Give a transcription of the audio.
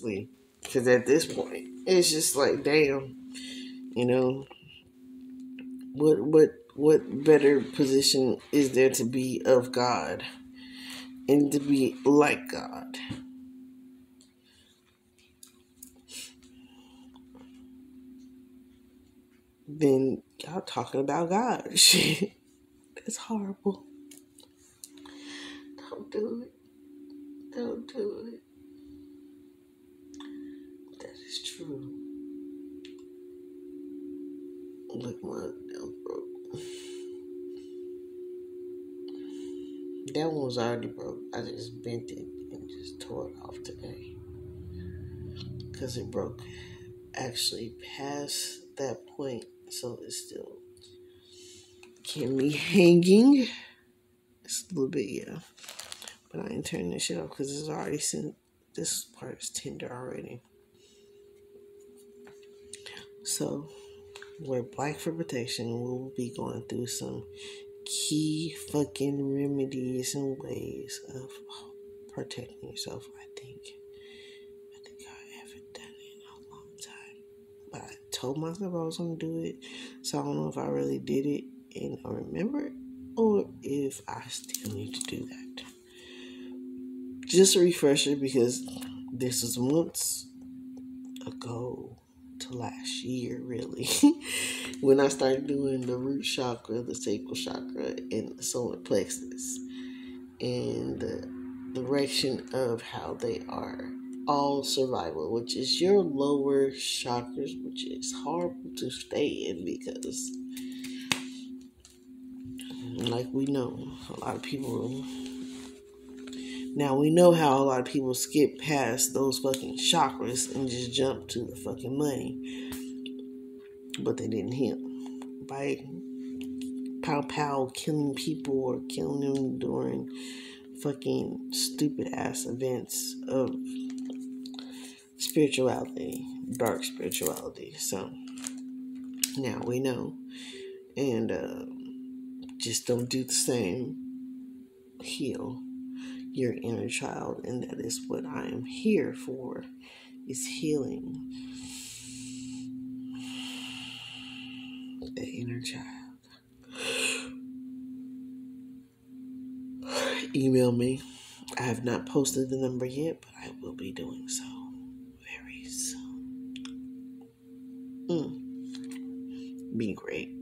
honestly. Because at this point, it's just like, damn, you know, what what what better position is there to be of God and to be like God? Then y'all talking about God. Shit. That's horrible. Don't do it. Don't do it. That is true. Look, my nail broke. That one was already broke. I just bent it and just tore it off today. Because it broke actually past that point. So it's still can be hanging. It's a little bit, yeah. But I ain't turning this shit off because it's already sent. This part is tender already. So, we're Black for Protection. We'll be going through some key fucking remedies and ways of protecting yourself. I think. I think I haven't done it in a long time. But I told myself I was to do it. So I don't know if I really did it and I remember it or if I still need to do that. Just a refresher because this was months ago to last year, really, when I started doing the root chakra, the sacral chakra, and the solar plexus, and the direction of how they are all survival, which is your lower chakras, which is horrible to stay in because like we know, a lot of people. Now we know how a lot of people skip past those fucking chakras and just jump to the fucking money. But they didn't hit by pow pow killing people or killing them during fucking stupid ass events of spirituality, dark spirituality. So now we know. And uh just don't do the same. Heal your inner child, and that is what I am here for is healing the inner child. Email me. I have not posted the number yet, but I will be doing so very soon. Mm. Be great.